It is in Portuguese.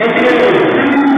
É que